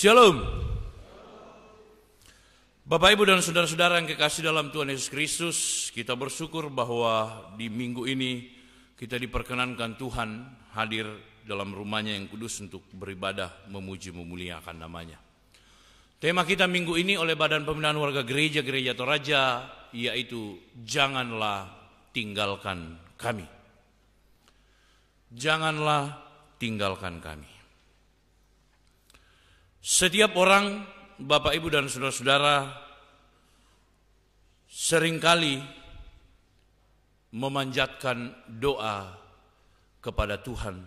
Shalom. Bapak Ibu dan saudara-saudara yang kekasih dalam Tuhan Yesus Kristus, kita bersyukur bahwa di minggu ini kita diperkenankan Tuhan hadir dalam rumahnya yang kudus untuk beribadah, memuji, memuliakan namanya. Tema kita minggu ini oleh Badan Pembinaan Warga Gereja Gereja Toraja yaitu Janganlah Tinggalkan Kami. Janganlah tinggalkan kami. Setiap orang, Bapak Ibu dan saudara-saudara, sering kali memanjatkan doa kepada Tuhan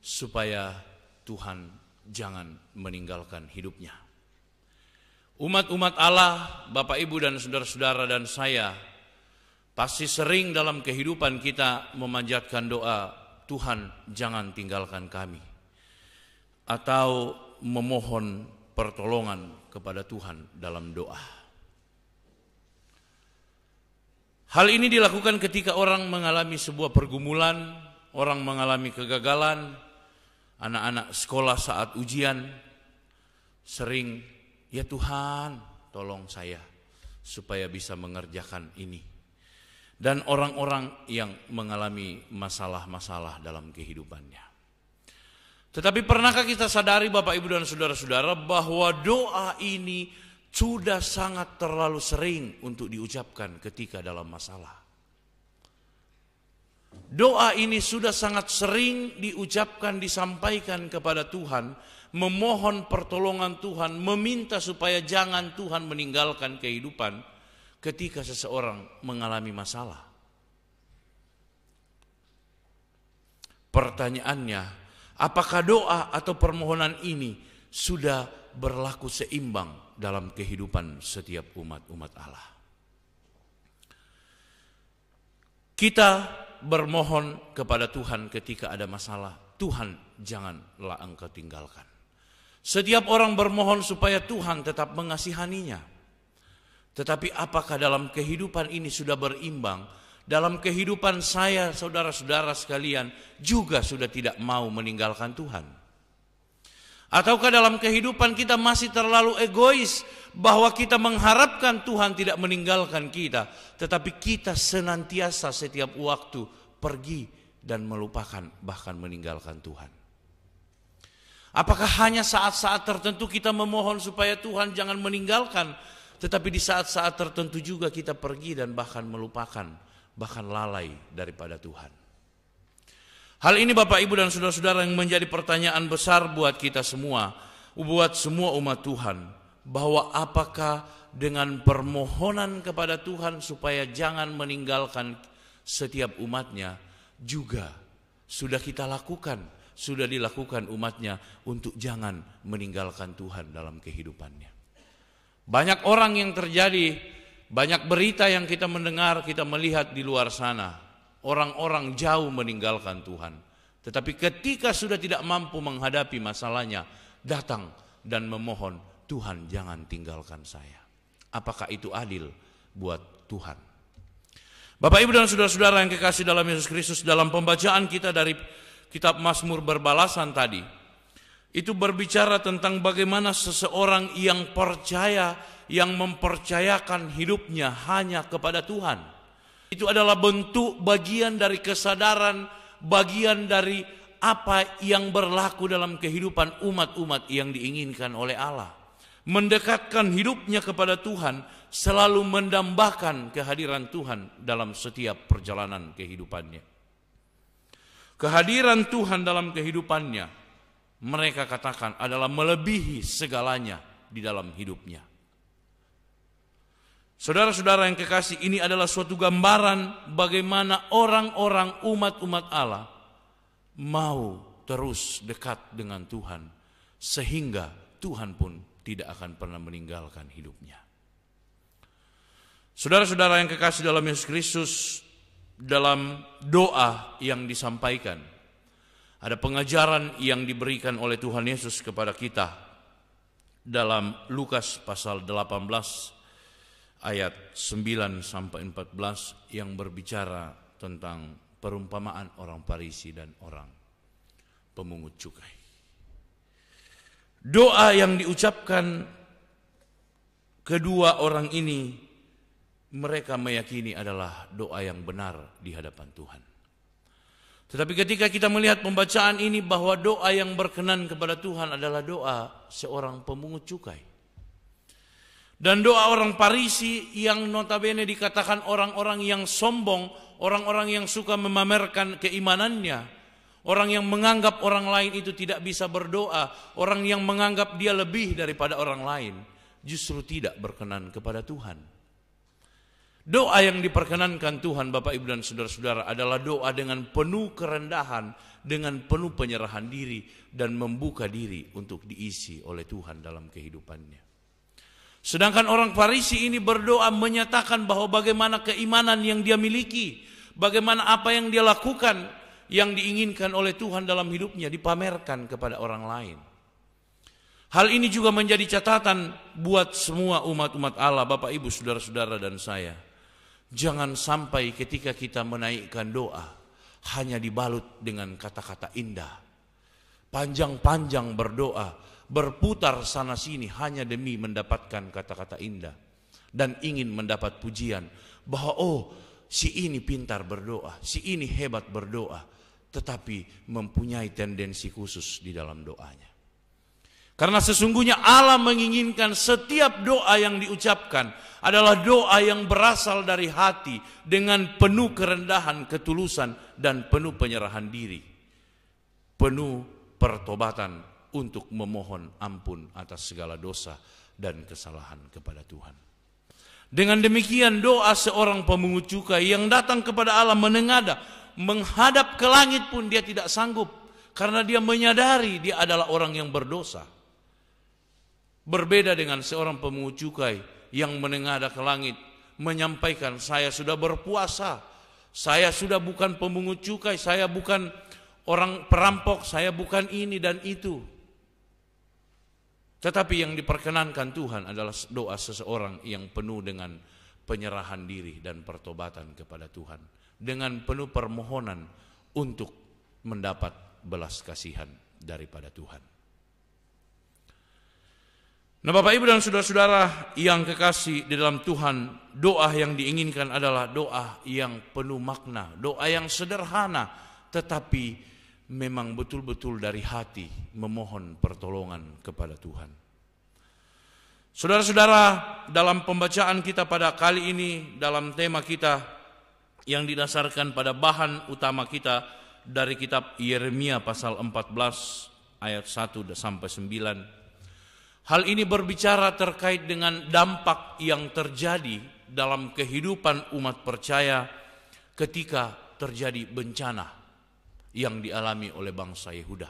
supaya Tuhan jangan meninggalkan hidupnya. Umat-umat Allah, Bapak Ibu dan saudara-saudara dan saya pasti sering dalam kehidupan kita memanjatkan doa, Tuhan jangan tinggalkan kami. Atau memohon pertolongan kepada Tuhan dalam doa. Hal ini dilakukan ketika orang mengalami sebuah pergumulan, orang mengalami kegagalan, anak-anak sekolah saat ujian, sering, ya Tuhan tolong saya supaya bisa mengerjakan ini. Dan orang-orang yang mengalami masalah-masalah dalam kehidupannya. Tetapi pernahkah kita sadari Bapak Ibu dan Saudara-saudara bahwa doa ini sudah sangat terlalu sering untuk diucapkan ketika dalam masalah. Doa ini sudah sangat sering diucapkan, disampaikan kepada Tuhan, memohon pertolongan Tuhan, meminta supaya jangan Tuhan meninggalkan kehidupan ketika seseorang mengalami masalah. Pertanyaannya, apakah doa atau permohonan ini sudah berlaku seimbang dalam kehidupan setiap umat-umat Allah? Kita bermohon kepada Tuhan ketika ada masalah, Tuhan janganlah engkau tinggalkan. Setiap orang bermohon supaya Tuhan tetap mengasihaninya. Tetapi apakah dalam kehidupan ini sudah berimbang? Dalam kehidupan saya, saudara-saudara sekalian, juga sudah tidak mau meninggalkan Tuhan. Ataukah dalam kehidupan kita masih terlalu egois bahwa kita mengharapkan Tuhan tidak meninggalkan kita, tetapi kita senantiasa setiap waktu pergi dan melupakan bahkan meninggalkan Tuhan. Apakah hanya saat-saat tertentu kita memohon supaya Tuhan jangan meninggalkan, tetapi di saat-saat tertentu juga kita pergi dan bahkan melupakan, bahkan lalai daripada Tuhan. Hal ini Bapak Ibu dan Saudara-saudara yang menjadi pertanyaan besar buat kita semua, buat semua umat Tuhan, bahwa apakah dengan permohonan kepada Tuhan supaya jangan meninggalkan setiap umatnya juga sudah kita lakukan, sudah dilakukan umatnya untuk jangan meninggalkan Tuhan dalam kehidupannya. Banyak orang yang terjadi, banyak berita yang kita mendengar, kita melihat di luar sana orang-orang jauh meninggalkan Tuhan. Tetapi ketika sudah tidak mampu menghadapi masalahnya, datang dan memohon, Tuhan jangan tinggalkan saya. Apakah itu adil buat Tuhan? Bapak Ibu dan saudara-saudara yang kekasih dalam Yesus Kristus, dalam pembacaan kita dari kitab Mazmur berbalasan tadi, itu berbicara tentang bagaimana seseorang yang percaya, yang mempercayakan hidupnya hanya kepada Tuhan itu adalah bentuk bagian dari kesadaran, bagian dari apa yang berlaku dalam kehidupan umat-umat yang diinginkan oleh Allah. Mendekatkan hidupnya kepada Tuhan, selalu mendambakan kehadiran Tuhan dalam setiap perjalanan kehidupannya. Kehadiran Tuhan dalam kehidupannya, mereka katakan adalah melebihi segalanya di dalam hidupnya. Saudara-saudara yang kekasih, ini adalah suatu gambaran bagaimana orang-orang umat-umat Allah mau terus dekat dengan Tuhan, sehingga Tuhan pun tidak akan pernah meninggalkan hidupnya. Saudara-saudara yang kekasih dalam Yesus Kristus, dalam doa yang disampaikan, ada pengajaran yang diberikan oleh Tuhan Yesus kepada kita dalam Lukas pasal 18 ayat 9 sampai 14 yang berbicara tentang perumpamaan orang Parisi dan orang pemungut cukai. Doa yang diucapkan kedua orang ini mereka meyakini adalah doa yang benar di hadapan Tuhan. Tetapi ketika kita melihat pembacaan ini bahwa doa yang berkenan kepada Tuhan adalah doa seorang pemungut cukai. Dan doa orang Parisi yang notabene dikatakan orang-orang yang sombong, orang-orang yang suka memamerkan keimanannya, orang yang menganggap orang lain itu tidak bisa berdoa, orang yang menganggap dia lebih daripada orang lain, justru tidak berkenan kepada Tuhan. Doa yang diperkenankan Tuhan Bapak Ibu dan Saudara-saudara adalah doa dengan penuh kerendahan, dengan penuh penyerahan diri dan membuka diri untuk diisi oleh Tuhan dalam kehidupannya. Sedangkan orang Farisi ini berdoa menyatakan bahwa bagaimana keimanan yang dia miliki, bagaimana apa yang dia lakukan yang diinginkan oleh Tuhan dalam hidupnya dipamerkan kepada orang lain. Hal ini juga menjadi catatan buat semua umat-umat Allah, Bapak Ibu, Saudara-saudara dan saya Jangan sampai ketika kita menaikkan doa hanya dibalut dengan kata-kata indah. Panjang-panjang berdoa, berputar sana sini hanya demi mendapatkan kata-kata indah dan ingin mendapat pujian bahwa oh si ini pintar berdoa, si ini hebat berdoa, tetapi mempunyai tendensi khusus di dalam doanya. Karena sesungguhnya Allah menginginkan setiap doa yang diucapkan adalah doa yang berasal dari hati dengan penuh kerendahan, ketulusan, dan penuh penyerahan diri. Penuh pertobatan untuk memohon ampun atas segala dosa dan kesalahan kepada Tuhan. Dengan demikian doa seorang pemungut cukai yang datang kepada Allah menengadah, menghadap ke langit pun dia tidak sanggup karena dia menyadari dia adalah orang yang berdosa. Berbeda dengan seorang pemungut cukai yang menengadah ke langit menyampaikan saya sudah berpuasa, saya sudah bukan pemungut cukai, saya bukan orang perampok, saya bukan ini dan itu. Tetapi yang diperkenankan Tuhan adalah doa seseorang yang penuh dengan penyerahan diri dan pertobatan kepada Tuhan. Dengan penuh permohonan untuk mendapat belas kasihan daripada Tuhan. Nah Bapak Ibu dan Saudara-saudara yang kekasih di dalam Tuhan, doa yang diinginkan adalah doa yang penuh makna, doa yang sederhana, tetapi memang betul-betul dari hati memohon pertolongan kepada Tuhan. Saudara-saudara, dalam pembacaan kita pada kali ini, dalam tema kita yang didasarkan pada bahan utama kita dari kitab Yeremia pasal 14 ayat 1 sampai 9, Hal ini berbicara terkait dengan dampak yang terjadi dalam kehidupan umat percaya ketika terjadi bencana yang dialami oleh bangsa Yehuda.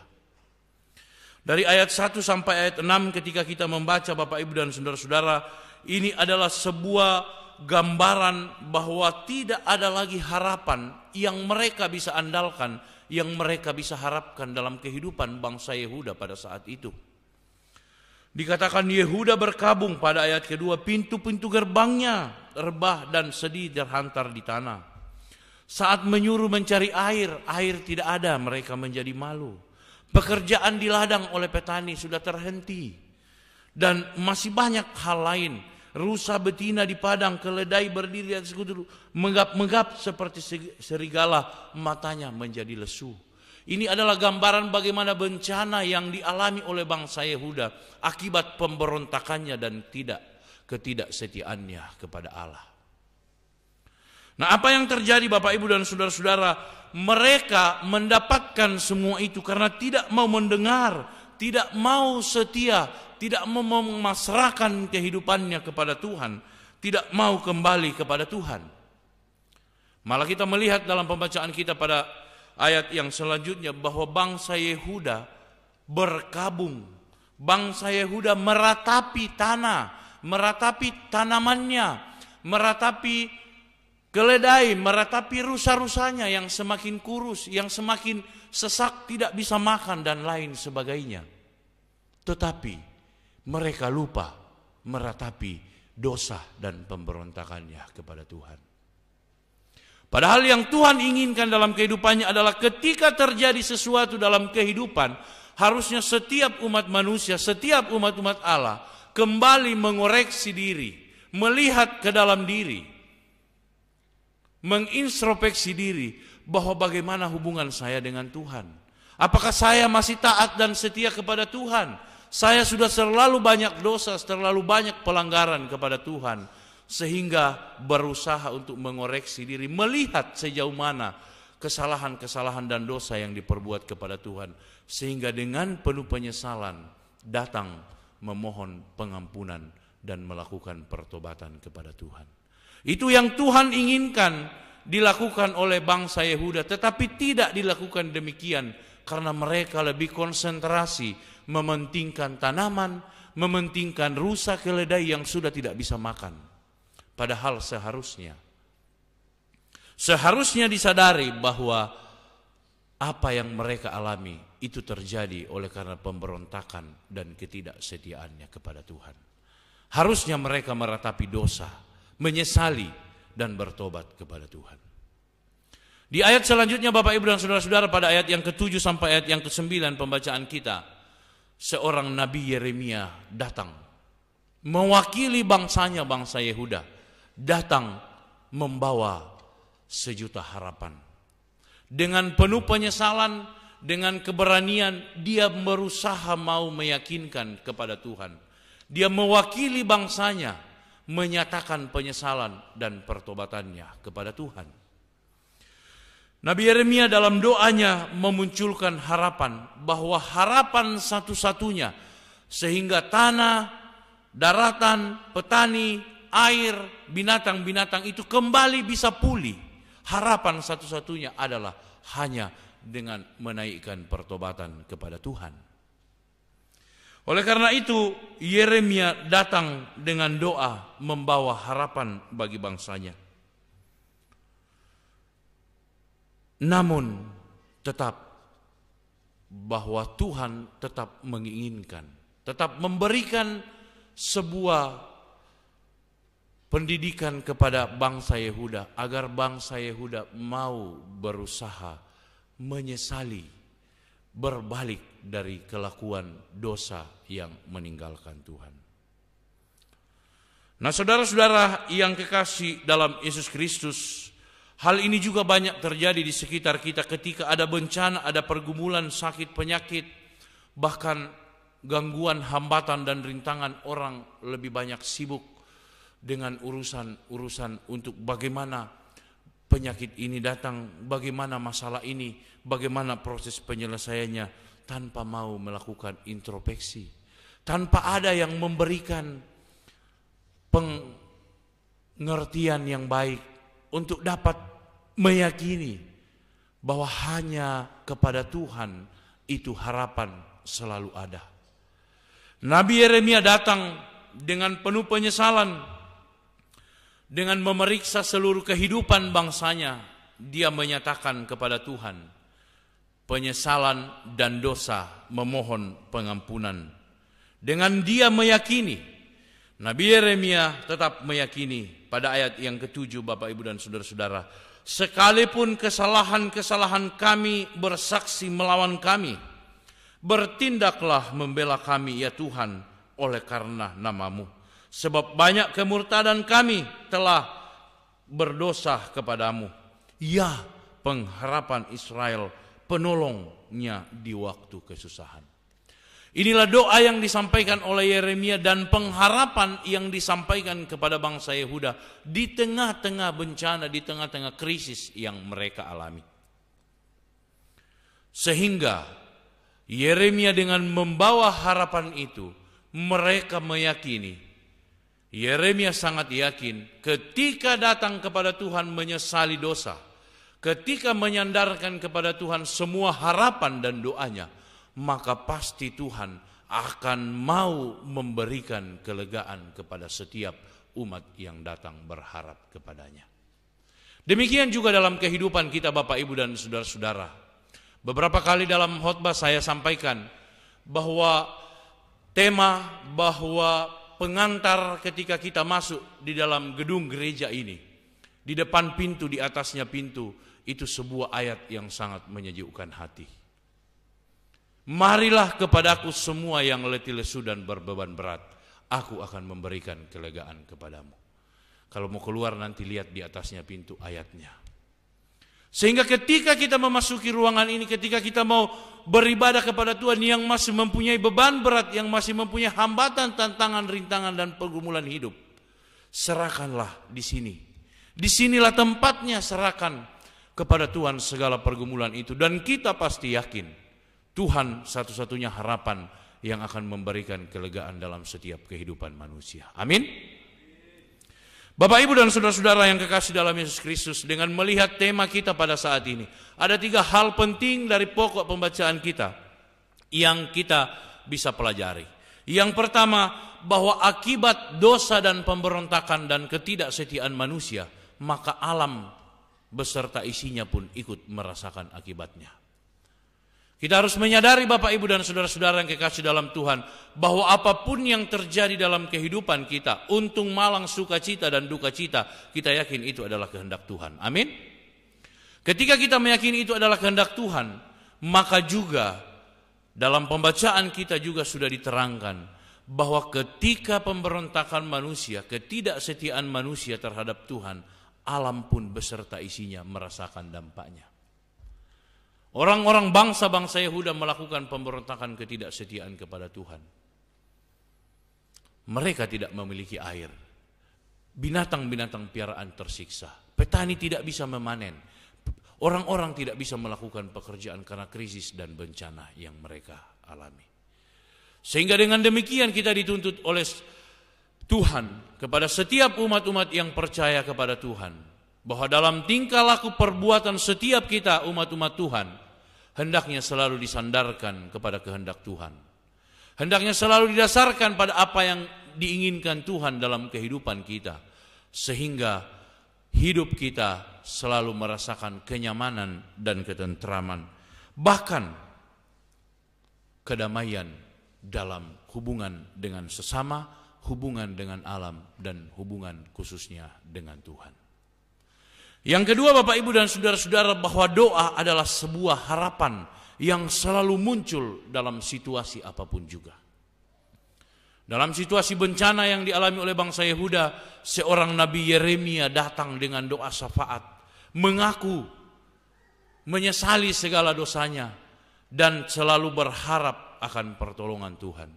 Dari ayat 1 sampai ayat 6 ketika kita membaca Bapak Ibu dan Saudara-saudara, ini adalah sebuah gambaran bahwa tidak ada lagi harapan yang mereka bisa andalkan, yang mereka bisa harapkan dalam kehidupan bangsa Yehuda pada saat itu. Dikatakan Yehuda berkabung pada ayat kedua, pintu-pintu gerbangnya rebah dan sedih terhantar di tanah. Saat menyuruh mencari air, air tidak ada, mereka menjadi malu. Pekerjaan di ladang oleh petani sudah terhenti. Dan masih banyak hal lain. Rusa betina di padang, keledai berdiri di atas megap-megap seperti serigala, matanya menjadi lesu. Ini adalah gambaran bagaimana bencana yang dialami oleh bangsa Yehuda akibat pemberontakannya dan tidak ketidaksetiaannya kepada Allah. Nah, apa yang terjadi Bapak Ibu dan saudara-saudara? Mereka mendapatkan semua itu karena tidak mau mendengar, tidak mau setia, tidak mau memasrahkan kehidupannya kepada Tuhan, tidak mau kembali kepada Tuhan. Malah kita melihat dalam pembacaan kita pada ayat yang selanjutnya bahwa bangsa Yehuda berkabung. Bangsa Yehuda meratapi tanah, meratapi tanamannya, meratapi keledai, meratapi rusa-rusanya yang semakin kurus, yang semakin sesak tidak bisa makan dan lain sebagainya. Tetapi mereka lupa meratapi dosa dan pemberontakannya kepada Tuhan. Padahal yang Tuhan inginkan dalam kehidupannya adalah ketika terjadi sesuatu dalam kehidupan, harusnya setiap umat manusia, setiap umat-umat Allah kembali mengoreksi diri, melihat ke dalam diri, mengintrospeksi diri bahwa bagaimana hubungan saya dengan Tuhan. Apakah saya masih taat dan setia kepada Tuhan? Saya sudah terlalu banyak dosa, terlalu banyak pelanggaran kepada Tuhan sehingga berusaha untuk mengoreksi diri, melihat sejauh mana kesalahan-kesalahan dan dosa yang diperbuat kepada Tuhan sehingga dengan penuh penyesalan datang memohon pengampunan dan melakukan pertobatan kepada Tuhan. Itu yang Tuhan inginkan dilakukan oleh bangsa Yehuda tetapi tidak dilakukan demikian karena mereka lebih konsentrasi mementingkan tanaman, mementingkan rusa keledai yang sudah tidak bisa makan. Padahal seharusnya Seharusnya disadari bahwa apa yang mereka alami itu terjadi oleh karena pemberontakan dan ketidaksetiaannya kepada Tuhan. Harusnya mereka meratapi dosa, menyesali dan bertobat kepada Tuhan. Di ayat selanjutnya Bapak Ibu dan Saudara-saudara pada ayat yang ke-7 sampai ayat yang ke-9 pembacaan kita, seorang Nabi Yeremia datang mewakili bangsanya bangsa Yehuda, datang membawa sejuta harapan. Dengan penuh penyesalan, dengan keberanian, dia berusaha mau meyakinkan kepada Tuhan. Dia mewakili bangsanya, menyatakan penyesalan dan pertobatannya kepada Tuhan. Nabi Yeremia dalam doanya memunculkan harapan bahwa harapan satu-satunya sehingga tanah, daratan, petani, air, binatang-binatang itu kembali bisa pulih Harapan satu-satunya adalah hanya dengan menaikkan pertobatan kepada Tuhan. Oleh karena itu, Yeremia datang dengan doa membawa harapan bagi bangsanya. Namun, tetap bahwa Tuhan tetap menginginkan, tetap memberikan sebuah pendidikan kepada bangsa Yehuda agar bangsa Yehuda mau berusaha menyesali berbalik dari kelakuan dosa yang meninggalkan Tuhan. Nah, saudara-saudara yang kekasih dalam Yesus Kristus, hal ini juga banyak terjadi di sekitar kita ketika ada bencana, ada pergumulan, sakit, penyakit, bahkan gangguan, hambatan dan rintangan orang lebih banyak sibuk dengan urusan-urusan untuk bagaimana penyakit ini datang, bagaimana masalah ini, bagaimana proses penyelesaiannya tanpa mau melakukan introspeksi, tanpa ada yang memberikan pengertian yang baik untuk dapat meyakini bahwa hanya kepada Tuhan itu harapan selalu ada. Nabi Yeremia datang dengan penuh penyesalan dengan memeriksa seluruh kehidupan bangsanya, dia menyatakan kepada Tuhan penyesalan dan dosa, memohon pengampunan. Dengan dia meyakini, Nabi Yeremia tetap meyakini pada ayat yang ketujuh Bapak Ibu dan Saudara-saudara, sekalipun kesalahan-kesalahan kami bersaksi melawan kami, bertindaklah membela kami ya Tuhan oleh karena namamu Sebab banyak kemurtadan kami telah berdosa kepadamu. Ya pengharapan Israel penolongnya di waktu kesusahan. Inilah doa yang disampaikan oleh Yeremia dan pengharapan yang disampaikan kepada bangsa Yehuda di tengah-tengah bencana, di tengah-tengah krisis yang mereka alami. Sehingga Yeremia dengan membawa harapan itu, mereka meyakini Yeremia sangat yakin ketika datang kepada Tuhan menyesali dosa, ketika menyandarkan kepada Tuhan semua harapan dan doanya, maka pasti Tuhan akan mau memberikan kelegaan kepada setiap umat yang datang berharap kepadanya. Demikian juga dalam kehidupan kita Bapak Ibu dan Saudara-saudara. Beberapa kali dalam khotbah saya sampaikan bahwa tema bahwa pengantar ketika kita masuk di dalam gedung gereja ini. Di depan pintu, di atasnya pintu, itu sebuah ayat yang sangat menyejukkan hati. Marilah kepadaku semua yang letih lesu dan berbeban berat. Aku akan memberikan kelegaan kepadamu. Kalau mau keluar nanti lihat di atasnya pintu ayatnya. Sehingga ketika kita memasuki ruangan ini, ketika kita mau beribadah kepada Tuhan yang masih mempunyai beban berat, yang masih mempunyai hambatan, tantangan, rintangan, dan pergumulan hidup, serahkanlah di sini. Di sinilah tempatnya serahkan kepada Tuhan segala pergumulan itu. Dan kita pasti yakin Tuhan satu-satunya harapan yang akan memberikan kelegaan dalam setiap kehidupan manusia. Amin. Bapak, Ibu, dan saudara-saudara yang kekasih dalam Yesus Kristus, dengan melihat tema kita pada saat ini, ada tiga hal penting dari pokok pembacaan kita yang kita bisa pelajari. Yang pertama, bahwa akibat dosa dan pemberontakan dan ketidaksetiaan manusia, maka alam beserta isinya pun ikut merasakan akibatnya. Kita harus menyadari Bapak Ibu dan saudara-saudara yang kekasih dalam Tuhan bahwa apa pun yang terjadi dalam kehidupan kita, untung malang sukacita dan duka cita, kita yakin itu adalah kehendak Tuhan. Amin. Ketika kita meyakini itu adalah kehendak Tuhan, maka juga dalam pembacaan kita juga sudah diterangkan bahwa ketika pemberontakan manusia, ketidaksetiaan manusia terhadap Tuhan, alam pun beserta isinya merasakan dampaknya. Orang-orang bangsa-bangsa Yehuda melakukan pemberontakan ketidaksetiaan kepada Tuhan. Mereka tidak memiliki air. Binatang-binatang piaraan tersiksa. Petani tidak bisa memanen. Orang-orang tidak bisa melakukan pekerjaan karena krisis dan bencana yang mereka alami. Sehingga dengan demikian kita dituntut oleh Tuhan kepada setiap umat-umat yang percaya kepada Tuhan bahwa dalam tingkah laku perbuatan setiap kita umat-umat Tuhan hendaknya selalu disandarkan kepada kehendak Tuhan. Hendaknya selalu didasarkan pada apa yang diinginkan Tuhan dalam kehidupan kita sehingga hidup kita selalu merasakan kenyamanan dan ketentraman bahkan kedamaian dalam hubungan dengan sesama, hubungan dengan alam dan hubungan khususnya dengan Tuhan. Yang kedua Bapak Ibu dan Saudara-saudara bahwa doa adalah sebuah harapan yang selalu muncul dalam situasi apa pun juga. Dalam situasi bencana yang dialami oleh bangsa Yehuda, seorang Nabi Yeremia datang dengan doa syafaat, mengaku menyesali segala dosanya dan selalu berharap akan pertolongan Tuhan.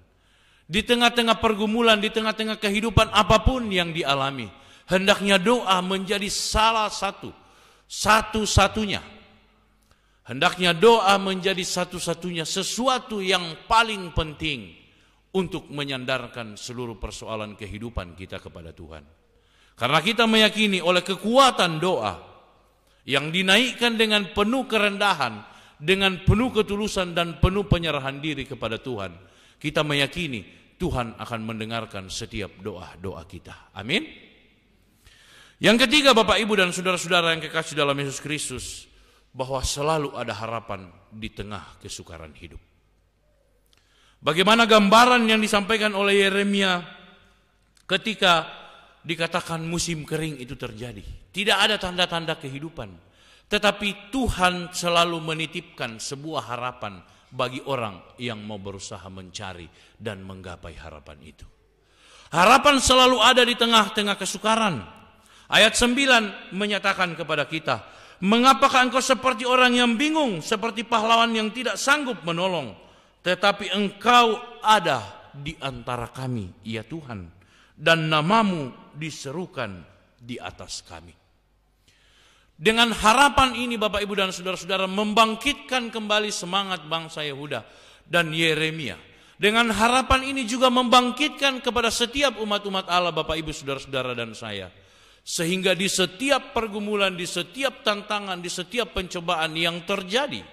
Di tengah-tengah pergumulan, di tengah-tengah kehidupan apa pun yang dialami, hendaknya doa menjadi salah satu, satu-satunya. Hendaknya doa menjadi satu-satunya sesuatu yang paling penting untuk menyandarkan seluruh persoalan kehidupan kita kepada Tuhan. Karena kita meyakini oleh kekuatan doa yang dinaikkan dengan penuh kerendahan, dengan penuh ketulusan dan penuh penyerahan diri kepada Tuhan, kita meyakini Tuhan akan mendengarkan setiap doa-doa kita. Amin. Yang ketiga Bapak Ibu dan saudara-saudara yang kekasih dalam Yesus Kristus bahwa selalu ada harapan di tengah kesukaran hidup. Bagaimana gambaran yang disampaikan oleh Yeremia ketika dikatakan musim kering itu terjadi. Tidak ada tanda-tanda kehidupan. Tetapi Tuhan selalu menitipkan sebuah harapan bagi orang yang mau berusaha mencari dan menggapai harapan itu. Harapan selalu ada di tengah-tengah kesukaran. Ayat 9 menyatakan kepada kita, Mengapakah engkau seperti orang yang bingung, seperti pahlawan yang tidak sanggup menolong, tetapi engkau ada di antara kami, ya Tuhan, dan namamu diserukan di atas kami. Dengan harapan ini Bapak Ibu dan Saudara-saudara membangkitkan kembali semangat bangsa Yehuda dan Yeremia. Dengan harapan ini juga membangkitkan kepada setiap umat-umat Allah Bapak Ibu Saudara-saudara dan saya sehingga di setiap pergumulan, di setiap tantangan, di setiap pencobaan yang terjadi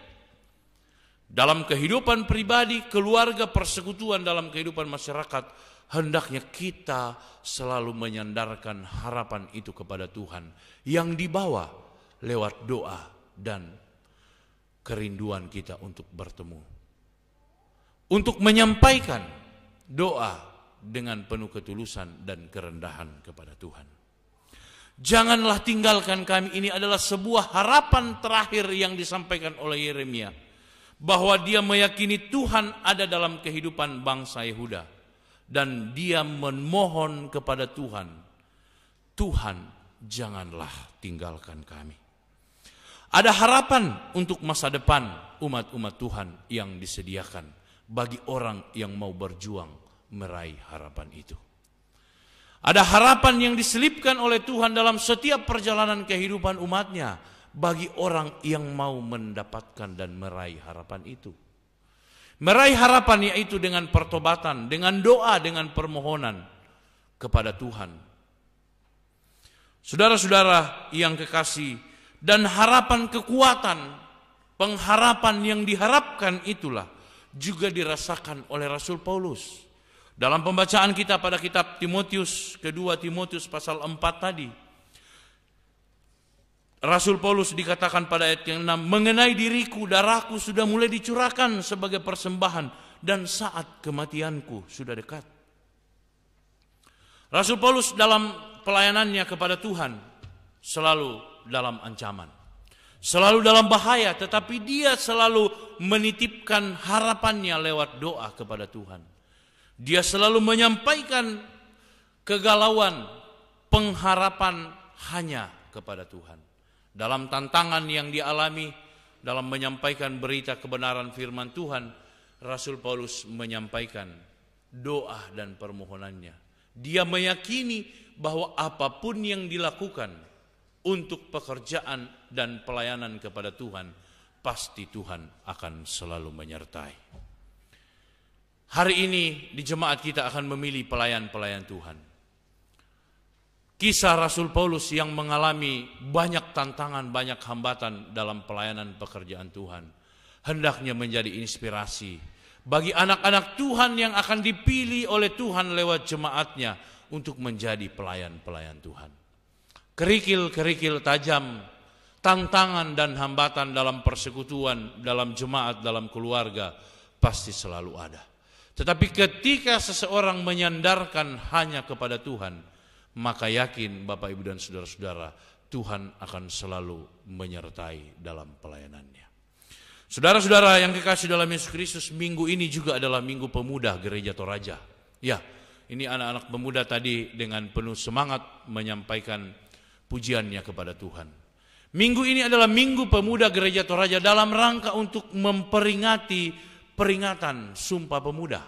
dalam kehidupan pribadi, keluarga, persekutuan dalam kehidupan masyarakat, hendaknya kita selalu menyandarkan harapan itu kepada Tuhan yang dibawa lewat doa dan kerinduan kita untuk bertemu. Untuk menyampaikan doa dengan penuh ketulusan dan kerendahan kepada Tuhan. Janganlah tinggalkan kami. Ini adalah sebuah harapan terakhir yang disampaikan oleh Yeremia. bahwa dia meyakini Tuhan ada dalam kehidupan bangsa Yehuda dan dia memohon kepada Tuhan, Tuhan janganlah tinggalkan kami. Ada harapan untuk masa depan umat-umat Tuhan yang disediakan bagi orang yang mau berjuang meraih harapan itu. Ada harapan yang diselipkan oleh Tuhan dalam setiap perjalanan kehidupan umatnya bagi orang yang mau mendapatkan dan meraih harapan itu. Meraih harapan yaitu dengan pertobatan, dengan doa, dengan permohonan kepada Tuhan. Saudara-saudara yang kekasih, dan harapan kekuatan, pengharapan yang diharapkan itulah juga dirasakan oleh Rasul Paulus. Dalam pembacaan kita pada kitab Timotius, kedua Timotius pasal 4 tadi, Rasul Paulus dikatakan pada ayat yang 6, mengenai diriku, darahku sudah mulai dicurahkan sebagai persembahan dan saat kematianku sudah dekat. Rasul Paulus dalam pelayanannya kepada Tuhan selalu dalam ancaman. Selalu dalam bahaya, tetapi dia selalu menitipkan harapannya lewat doa kepada Tuhan. Dia selalu menyampaikan kegalauan, pengharapan hanya kepada Tuhan. Dalam tantangan yang dialami, dalam menyampaikan berita kebenaran firman Tuhan, Rasul Paulus menyampaikan doa dan permohonannya. Dia meyakini bahwa apa pun yang dilakukan, untuk pekerjaan dan pelayanan kepada Tuhan, pasti Tuhan akan selalu menyertai. Hari ini di jemaat kita akan memilih pelayan-pelayan Tuhan. Kisah Rasul Paulus yang mengalami banyak tantangan, banyak hambatan dalam pelayanan pekerjaan Tuhan. Hendaknya menjadi inspirasi bagi anak-anak Tuhan yang akan dipilih oleh Tuhan lewat jemaatnya untuk menjadi pelayan-pelayan Tuhan kerikil-kerikil tajam, tantangan dan hambatan dalam persekutuan, dalam jemaat, dalam keluarga pasti selalu ada. Tetapi ketika seseorang menyandarkan hanya kepada Tuhan, maka yakin Bapak Ibu dan saudara-saudara, Tuhan akan selalu menyertai dalam pelayanannya. Saudara-saudara yang kekasih dalam Yesus Kristus, minggu ini juga adalah minggu pemuda gereja Toraja. Ya, ini anak-anak pemuda tadi dengan penuh semangat menyampaikan pujiannya kepada Tuhan. Minggu ini adalah Minggu Pemuda Gereja Toraja dalam rangka untuk memperingati peringatan Sumpah Pemuda.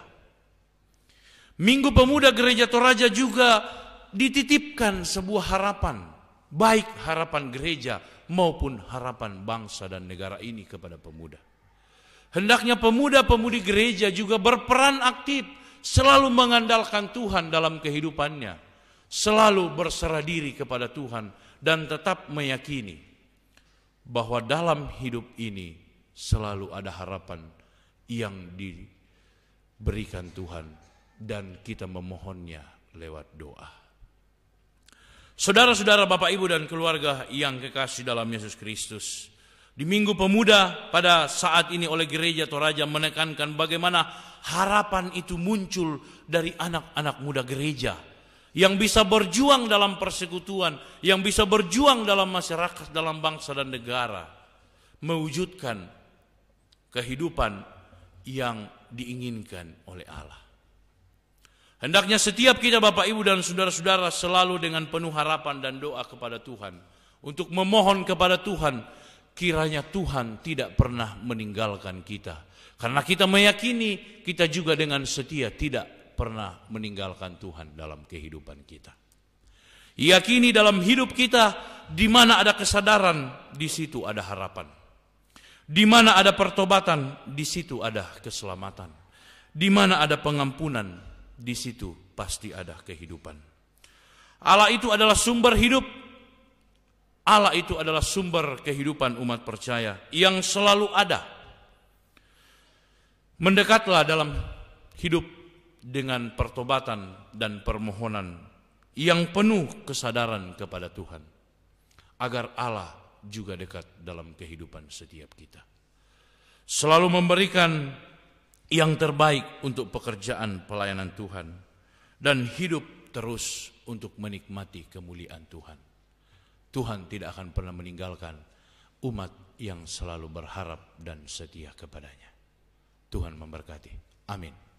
Minggu Pemuda Gereja Toraja juga dititipkan sebuah harapan, baik harapan gereja maupun harapan bangsa dan negara ini kepada pemuda. Hendaknya pemuda-pemudi gereja juga berperan aktif, selalu mengandalkan Tuhan dalam kehidupannya selalu berserah diri kepada Tuhan dan tetap meyakini bahwa dalam hidup ini selalu ada harapan yang diberikan Tuhan dan kita memohonnya lewat doa. Saudara-saudara Bapak Ibu dan keluarga yang kekasih dalam Yesus Kristus, di Minggu Pemuda pada saat ini oleh Gereja Toraja menekankan bagaimana harapan itu muncul dari anak-anak muda gereja yang bisa berjuang dalam persekutuan, yang bisa berjuang dalam masyarakat, dalam bangsa dan negara, mewujudkan kehidupan yang diinginkan oleh Allah. Hendaknya setiap kita Bapak Ibu dan saudara-saudara selalu dengan penuh harapan dan doa kepada Tuhan untuk memohon kepada Tuhan kiranya Tuhan tidak pernah meninggalkan kita. Karena kita meyakini kita juga dengan setia tidak pernah meninggalkan Tuhan dalam kehidupan kita. Yakini dalam hidup kita di mana ada kesadaran, di situ ada harapan. Di mana ada pertobatan, di situ ada keselamatan. Di mana ada pengampunan, di situ pasti ada kehidupan. Allah itu adalah sumber hidup. Allah itu adalah sumber kehidupan umat percaya yang selalu ada. Mendekatlah dalam hidup dengan pertobatan dan permohonan yang penuh kesadaran kepada Tuhan agar Allah juga dekat dalam kehidupan setiap kita. Selalu memberikan yang terbaik untuk pekerjaan pelayanan Tuhan dan hidup terus untuk menikmati kemuliaan Tuhan. Tuhan tidak akan pernah meninggalkan umat yang selalu berharap dan setia kepadanya. Tuhan memberkati. Amin.